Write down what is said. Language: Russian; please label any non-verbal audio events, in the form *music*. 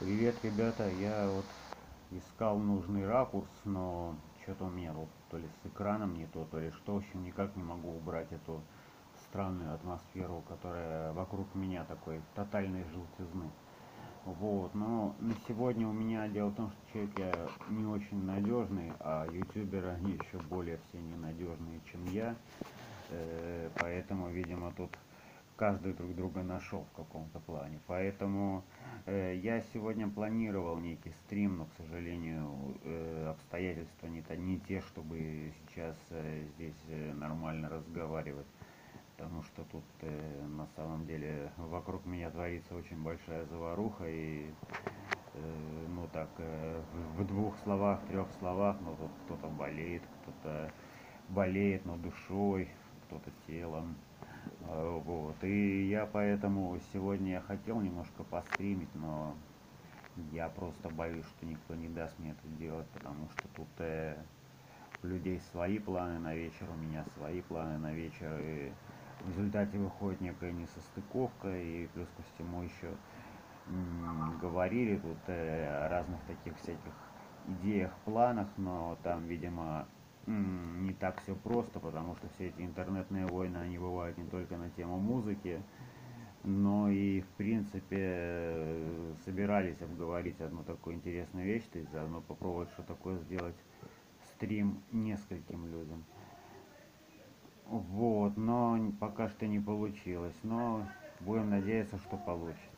Привет, ребята. Я вот искал нужный ракурс, но что-то у меня вот то ли с экраном не то, то ли что. В общем, никак не могу убрать эту странную атмосферу, которая вокруг меня такой тотальной желтизны. Вот, но на сегодня у меня дело в том, что человек я не очень надежный, а ютуберы они *laughs* еще более все ненадежные, чем я. Э, поэтому, видимо, тут каждый друг друга нашел в каком-то плане. Поэтому э, я сегодня планировал некий стрим, но, к сожалению, э, обстоятельства не, то, не те, чтобы сейчас э, здесь э, нормально разговаривать. Потому что тут э, на самом деле вокруг меня творится очень большая заваруха и э, ну так э, в двух словах, трех словах, но тут кто-то болеет, кто-то болеет, но душой, кто-то телом. Вот. И я поэтому сегодня я хотел немножко постримить, но я просто боюсь, что никто не даст мне это делать, потому что тут э, у людей свои планы на вечер, у меня свои планы на вечер, и в результате выходит некая несостыковка, и плюс ко всему еще говорили тут э, о разных таких всяких идеях, планах, но там, видимо, не так все просто, потому что все эти интернетные войны, они бывают не только на тему музыки, но и, в принципе, собирались обговорить одну такую интересную вещь, то есть заодно попробовать что такое сделать стрим нескольким людям. Вот, но пока что не получилось, но будем надеяться, что получится.